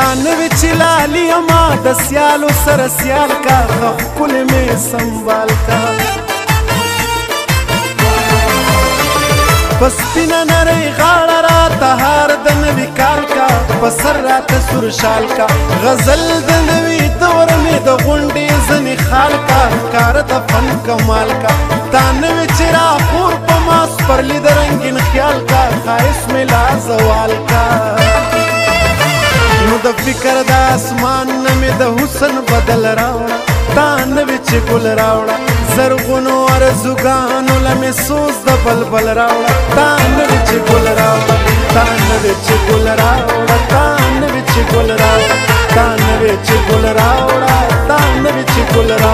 دانه وچ لالی ما د سیالو سره سیال کا خپل می سنبال کا پس پینا نری غاړه را تهار د نوی کال کا پسر را ته سور شال کا غزل د نوی دور می د غونډې زنی خال کا کار د فن کمال کا دانه وچ را پور پماس پر لید رنگین خیال کا خایس می لا زوال کا فکر د اسمان نه مې د حسن بدل راوړه تا نه وچ ګل راوړه زرغونو ارزوګانو لمې سوز د بلبل راوړه تا نه وچ ګل راوړه تا نه وچ ګل راوړه تا نه وچ ګل راوړه تا نه وچ ګل راوړه تا نه وچ ګل راوړه